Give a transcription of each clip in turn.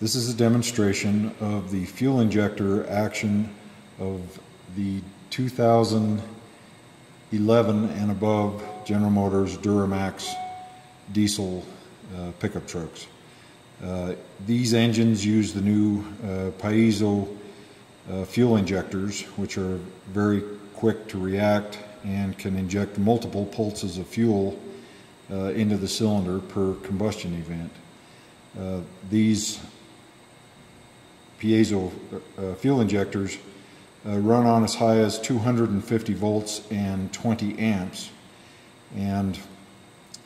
This is a demonstration of the fuel injector action of the 2011 and above General Motors Duramax diesel uh, pickup trucks. Uh, these engines use the new uh, Piezo uh, fuel injectors, which are very quick to react and can inject multiple pulses of fuel uh, into the cylinder per combustion event. Uh, these piezo uh, fuel injectors uh, run on as high as 250 volts and 20 amps. And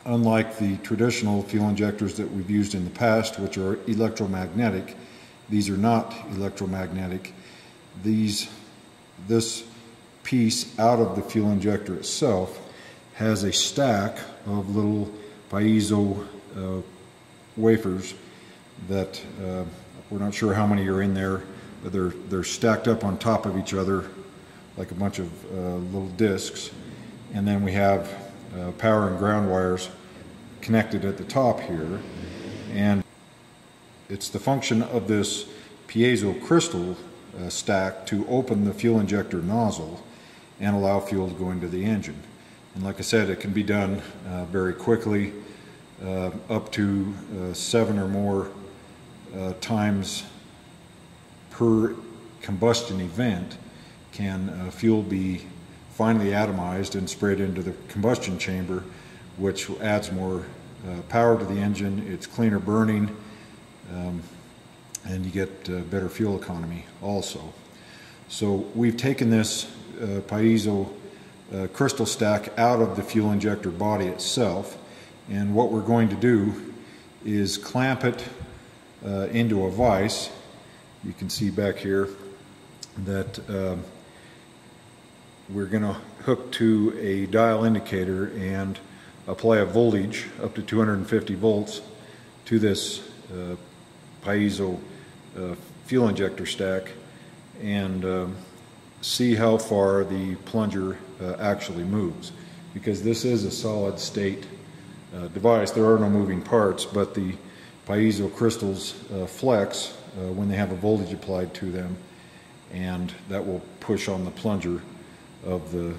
unlike the traditional fuel injectors that we've used in the past, which are electromagnetic, these are not electromagnetic. These, this piece out of the fuel injector itself has a stack of little piezo uh, wafers that uh, we're not sure how many are in there, but they're, they're stacked up on top of each other like a bunch of uh, little discs. And then we have uh, power and ground wires connected at the top here. And it's the function of this piezo crystal uh, stack to open the fuel injector nozzle and allow fuel to go into the engine. And like I said, it can be done uh, very quickly, uh, up to uh, seven or more times per combustion event can uh, fuel be finally atomized and spread into the combustion chamber, which adds more uh, power to the engine. It's cleaner burning, um, and you get better fuel economy also. So we've taken this uh, piezo uh, crystal stack out of the fuel injector body itself. And what we're going to do is clamp it uh, into a vise. You can see back here that um, we're going to hook to a dial indicator and apply a voltage up to 250 volts to this uh, piezo uh, fuel injector stack and um, see how far the plunger uh, actually moves because this is a solid state uh, device. There are no moving parts, but the piezo crystals uh, flex uh, when they have a voltage applied to them, and that will push on the plunger of the,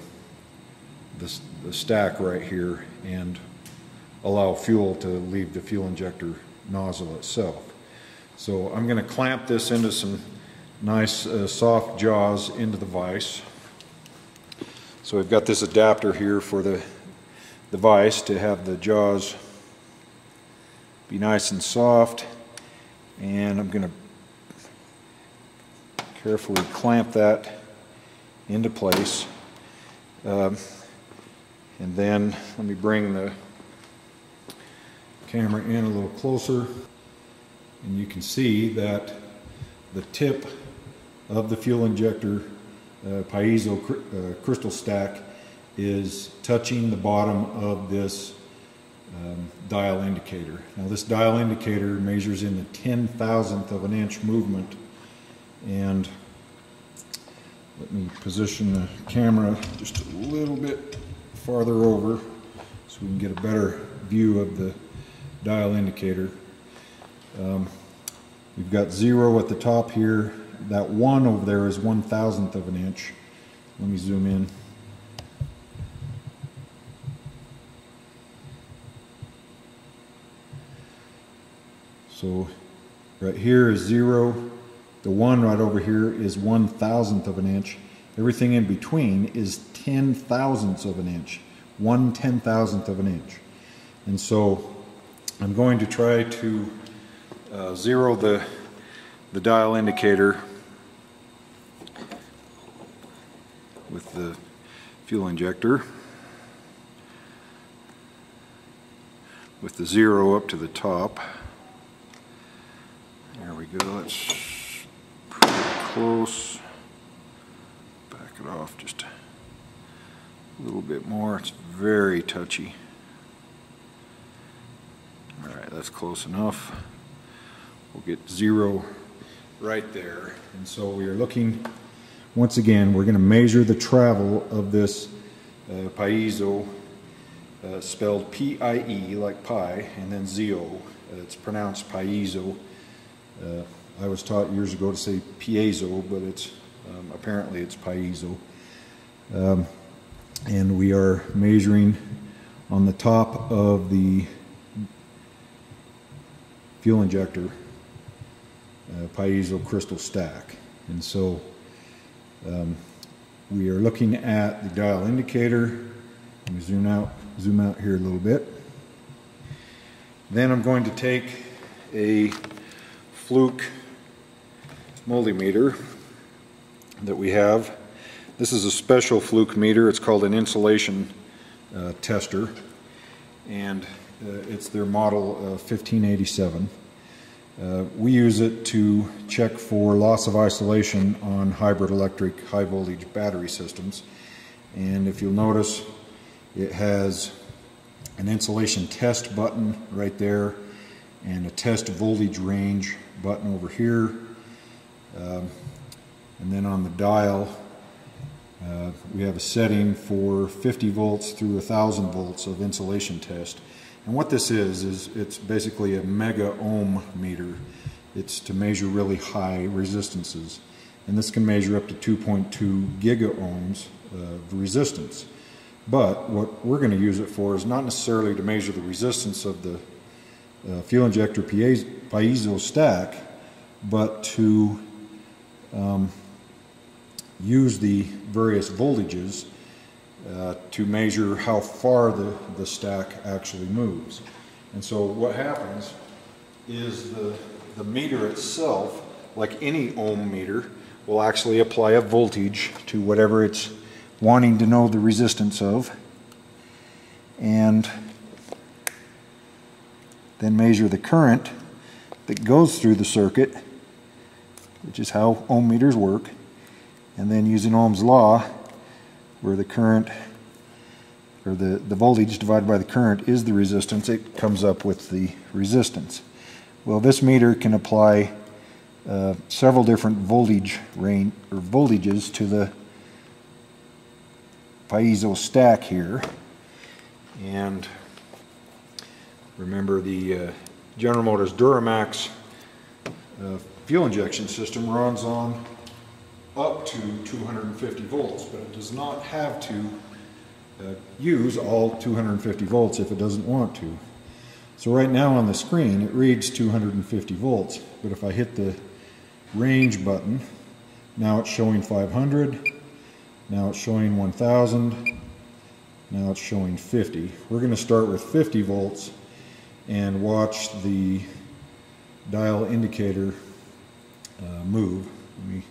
the, the stack right here and allow fuel to leave the fuel injector nozzle itself. So I'm going to clamp this into some nice uh, soft jaws into the vise. So we've got this adapter here for the, the vise to have the jaws be nice and soft. And I'm going to carefully clamp that into place. Um, and then let me bring the camera in a little closer. And you can see that the tip of the fuel injector uh, piezo cr uh, crystal stack is touching the bottom of this um, dial indicator. Now this dial indicator measures in the 10 thousandth of an inch movement and let me position the camera just a little bit farther over so we can get a better view of the dial indicator. Um, we've got zero at the top here that one over there is one thousandth of an inch. Let me zoom in. So right here is zero. The one right over here is one thousandth of an inch. Everything in between is ten thousandths of an inch. One ten thousandth of an inch. And so I'm going to try to uh, zero the the dial indicator with the fuel injector with the zero up to the top. Go, that's pretty close. Back it off just a little bit more, it's very touchy. Alright, that's close enough. We'll get zero right there. And so we are looking, once again, we're going to measure the travel of this uh, piezo, uh, spelled P-I-E, like pie, and then Z-O. Uh, it's pronounced piezo. Uh, I was taught years ago to say piezo, but it's um, apparently it's piezo. Um, and we are measuring on the top of the fuel injector uh, piezo crystal stack. And so um, we are looking at the dial indicator. Let me zoom out, zoom out here a little bit. Then I'm going to take a fluke multimeter that we have. This is a special fluke meter. It's called an insulation uh, tester, and uh, it's their model 1587. Uh, we use it to check for loss of isolation on hybrid electric high voltage battery systems. And if you'll notice, it has an insulation test button right there and a test voltage range button over here. Um, and then on the dial, uh, we have a setting for 50 volts through 1000 volts of insulation test. And what this is, is it's basically a mega ohm meter. It's to measure really high resistances. And this can measure up to 2.2 giga ohms of resistance. But what we're going to use it for is not necessarily to measure the resistance of the uh, fuel injector piezo stack, but to um, use the various voltages uh, to measure how far the, the stack actually moves. And so what happens is the, the meter itself, like any ohm meter, will actually apply a voltage to whatever it's wanting to know the resistance of and then measure the current that goes through the circuit, which is how ohm meters work, and then using Ohm's law, where the current or the, the voltage divided by the current is the resistance, it comes up with the resistance. Well, this meter can apply uh, several different voltage range or voltages to the piezo stack here. And remember the uh, General Motors Duramax uh, fuel injection system runs on up to 250 volts, but it does not have to uh, use all 250 volts if it doesn't want to. So right now on the screen it reads 250 volts, but if I hit the range button, now it's showing 500, now it's showing 1000, now it's showing 50. We're going to start with 50 volts and watch the dial indicator uh, move. Let me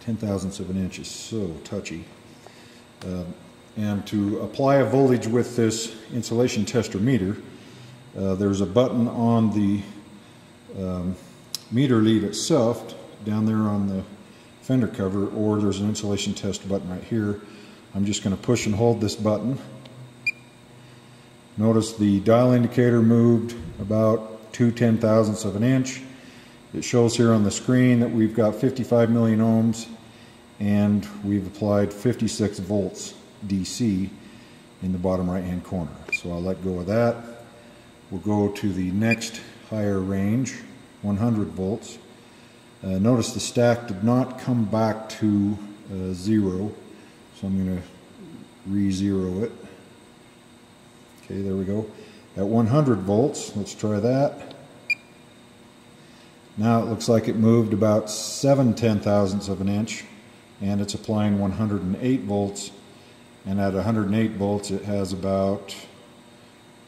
10 thousandths of an inch is so touchy. Uh, and to apply a voltage with this insulation tester meter, uh, there's a button on the um, meter lead itself down there on the fender cover or there's an insulation test button right here. I'm just going to push and hold this button. Notice the dial indicator moved about two ten thousandths of an inch. It shows here on the screen that we've got 55 million ohms and we've applied 56 volts DC in the bottom right hand corner. So I'll let go of that. We'll go to the next higher range, 100 volts. Uh, notice the stack did not come back to uh, zero, so I'm going to re-zero it. Okay, there we go. At 100 volts, let's try that. Now it looks like it moved about 7 ten thousandths of an inch and it's applying 108 volts and at 108 volts it has about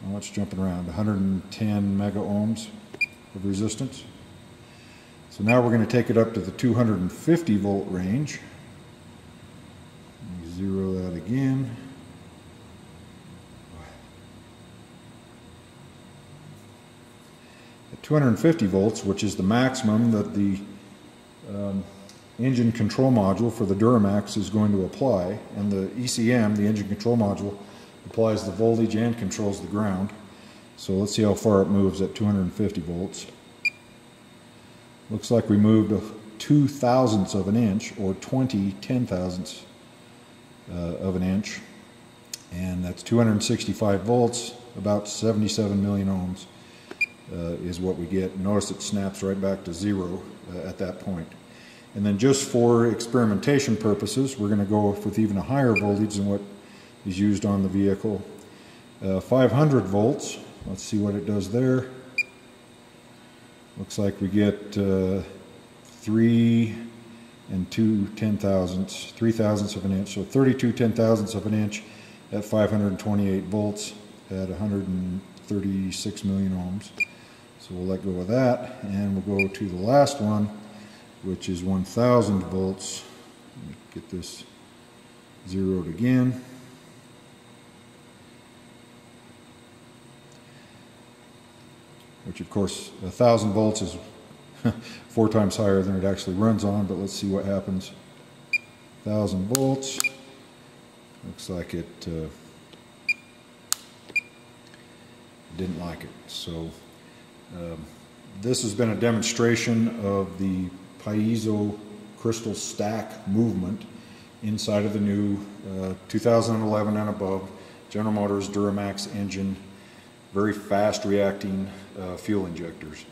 well, it's jumping around 110 mega ohms of resistance so now we're going to take it up to the 250 volt range zero that again at 250 volts which is the maximum that the um, engine control module for the Duramax is going to apply, and the ECM, the engine control module, applies the voltage and controls the ground. So let's see how far it moves at 250 volts. Looks like we moved a two thousandths of an inch, or 20 ten thousandths uh, of an inch, and that's 265 volts, about 77 million ohms. Uh, is what we get. Notice it snaps right back to zero uh, at that point. And then just for experimentation purposes, we're going to go with even a higher voltage than what is used on the vehicle. Uh, 500 volts, let's see what it does there. Looks like we get uh, three and two ten thousandths, three thousandths of an inch, so 32 ten thousandths of an inch at 528 volts at 136 million ohms. So we'll let go of that, and we'll go to the last one, which is 1,000 volts. Let me Get this zeroed again. Which of course, 1,000 volts is four times higher than it actually runs on, but let's see what happens. 1,000 volts. Looks like it uh, didn't like it. So um, this has been a demonstration of the piezo crystal stack movement inside of the new uh, 2011 and above General Motors Duramax engine, very fast reacting uh, fuel injectors.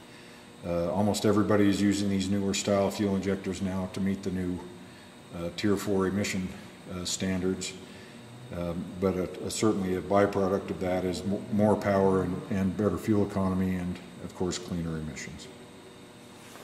Uh, almost everybody is using these newer style fuel injectors now to meet the new uh, Tier 4 emission uh, standards. Um, but a, a, certainly a byproduct of that is more power and, and better fuel economy and, of course, cleaner emissions.